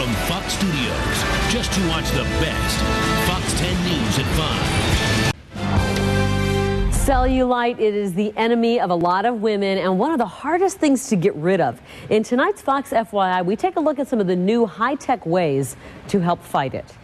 from Fox Studios, just to watch the best. Fox 10 News at 5. Cellulite, it is the enemy of a lot of women and one of the hardest things to get rid of. In tonight's Fox FYI, we take a look at some of the new high-tech ways to help fight it.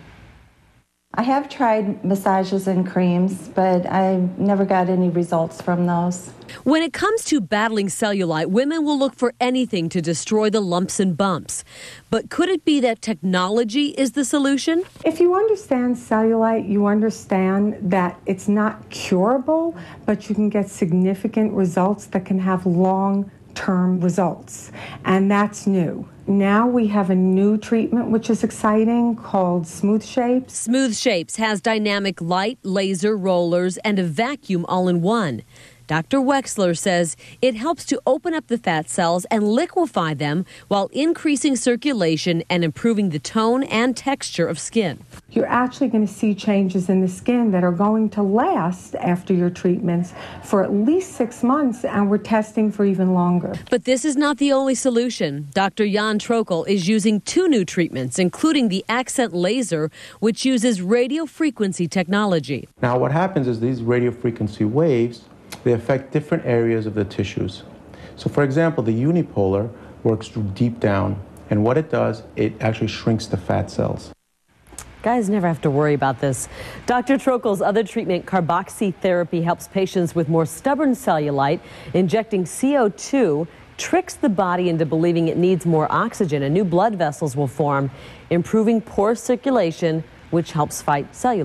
I have tried massages and creams, but I never got any results from those. When it comes to battling cellulite, women will look for anything to destroy the lumps and bumps. But could it be that technology is the solution? If you understand cellulite, you understand that it's not curable, but you can get significant results that can have long term results. And that's new. Now we have a new treatment which is exciting called Smooth Shapes. Smooth Shapes has dynamic light, laser, rollers, and a vacuum all in one. Dr. Wexler says it helps to open up the fat cells and liquefy them while increasing circulation and improving the tone and texture of skin. You're actually going to see changes in the skin that are going to last after your treatments for at least six months, and we're testing for even longer. But this is not the only solution. Dr. Jan Trokel is using two new treatments, including the Accent Laser, which uses radio frequency technology. Now, what happens is these radio frequency waves they affect different areas of the tissues. So, for example, the unipolar works deep down, and what it does, it actually shrinks the fat cells. Guys never have to worry about this. Dr. Trokel's other treatment, carboxy therapy, helps patients with more stubborn cellulite. Injecting CO2 tricks the body into believing it needs more oxygen, and new blood vessels will form, improving poor circulation, which helps fight cellulite.